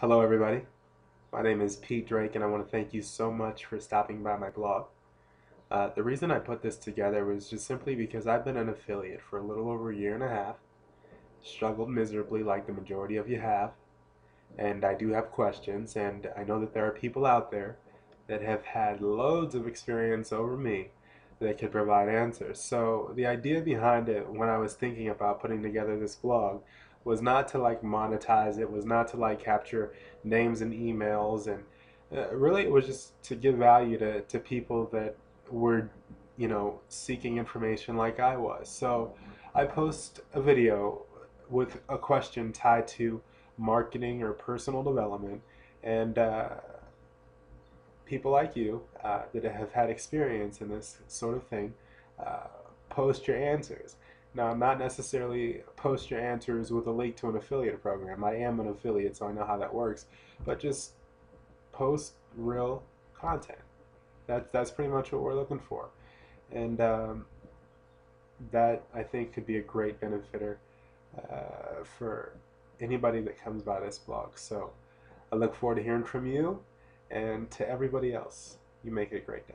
Hello, everybody. My name is Pete Drake, and I want to thank you so much for stopping by my blog. Uh, the reason I put this together was just simply because I've been an affiliate for a little over a year and a half, struggled miserably like the majority of you have, and I do have questions, and I know that there are people out there that have had loads of experience over me that could provide answers. So the idea behind it when I was thinking about putting together this blog was not to like monetize it, was not to like capture names and emails, and uh, really it was just to give value to, to people that were, you know, seeking information like I was. So I post a video with a question tied to marketing or personal development, and uh, people like you uh, that have had experience in this sort of thing uh, post your answers. Now, I'm not necessarily post your answers with a link to an affiliate program. I am an affiliate, so I know how that works. But just post real content. That's that's pretty much what we're looking for, and um, that I think could be a great benefitter uh, for anybody that comes by this blog. So I look forward to hearing from you, and to everybody else. You make it a great day.